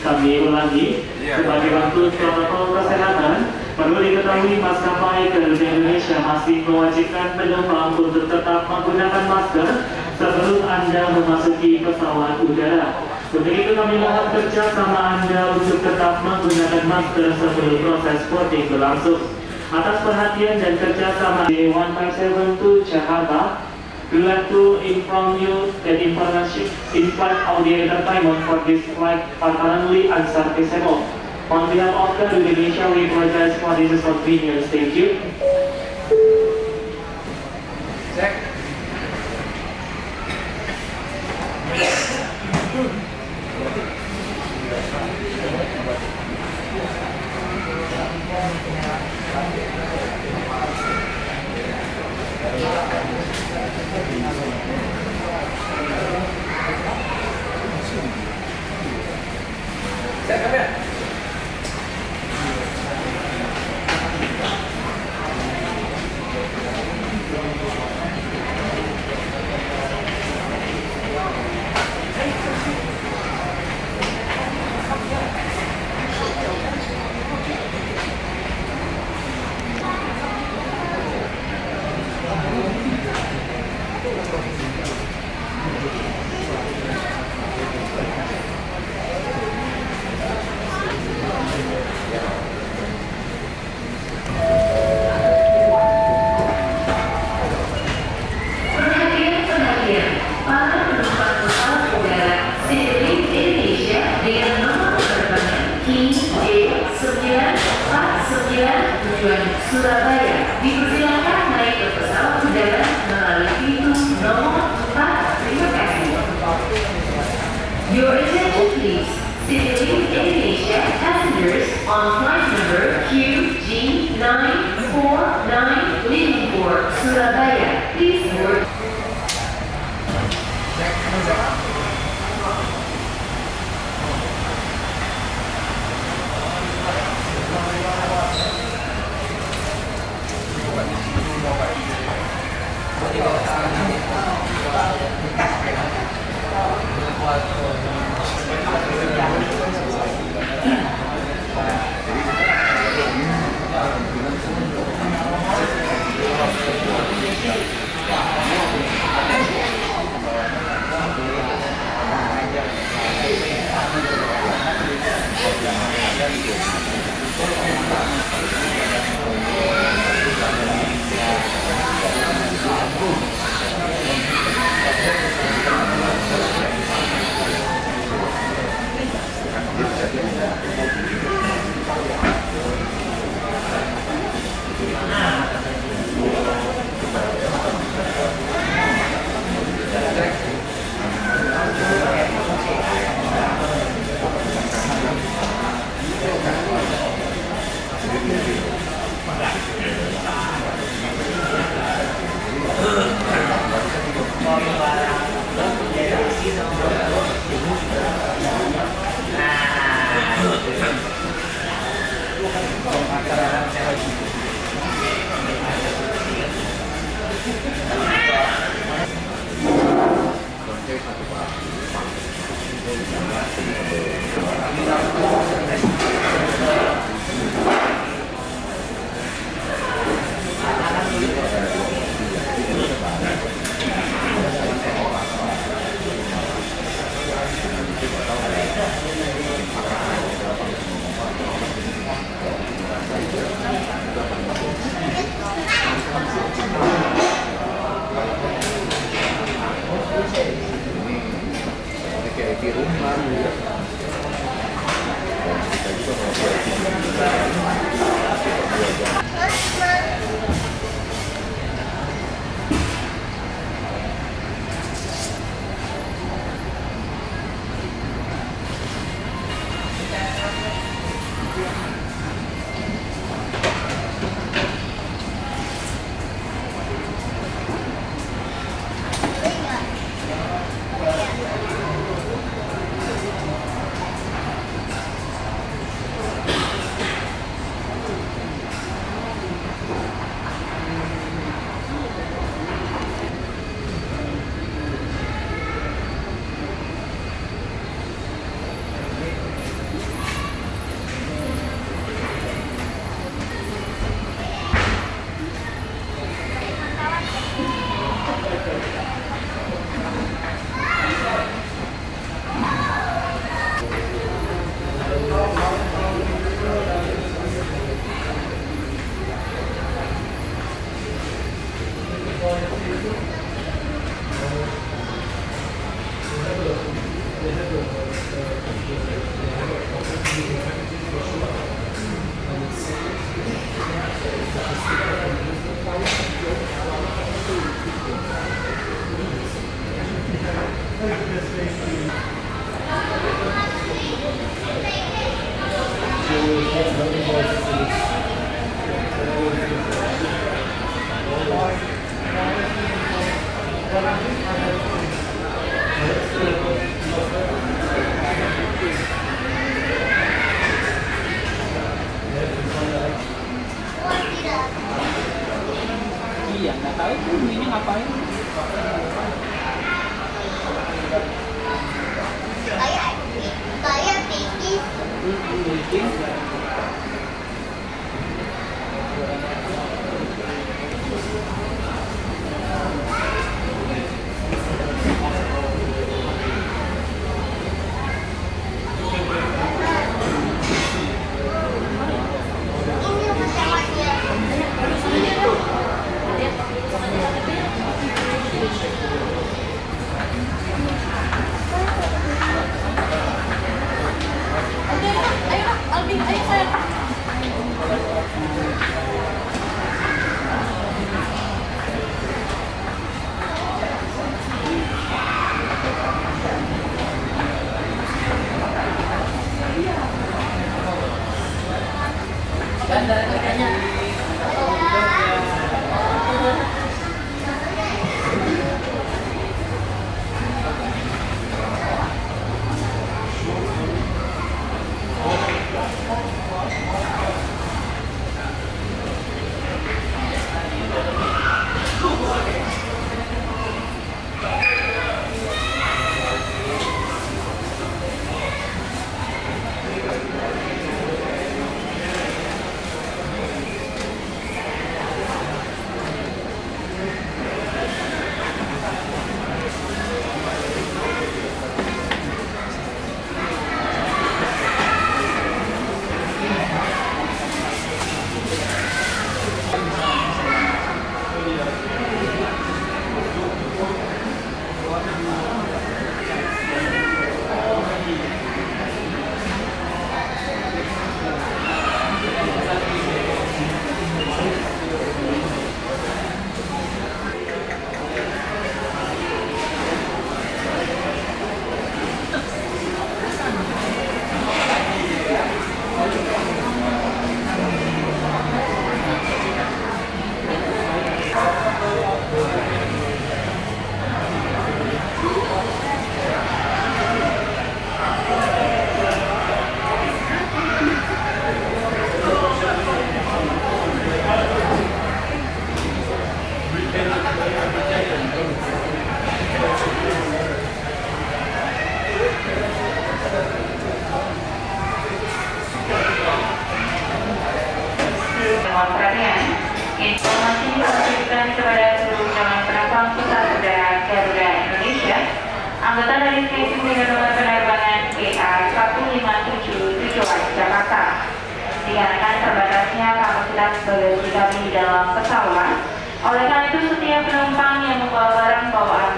Kami ulangi, sebagai bentuk protokol kesehatan, perlu diketahui maskapai Garuda Indonesia masih mewajibkan penumpang untuk tetap menggunakan masker sebelum Anda memasuki pesawat udara. Untuk itu kami mohon kerjasama Anda untuk tetap menggunakan masker sebelum proses boarding berlangsung. Atas perhatian dan kerjasama di 157 Jakarta, we would like to inform you that information in-flight audio entertainment for this flight are currently unserviceable. On behalf of the Indonesia, we apologize for this inconvenience. Thank you. Surabaya dipersilakan naik ke pesawat udara melalui pintu nomor 4. Terima kasih. Your attention please. Citylink Indonesia passengers on flight Mohon perhatian, informasi disampaikan kepada seluruh calon penumpang pesawat udara Garuda Indonesia, anggota dari dengan nomor penerbangan PA 157 Jakarta. Dikarenakan terbatasnya kapasitas bagasi kami dalam pesawat, oleh karena itu setiap penumpang yang membawa barang bawaan